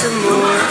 some more.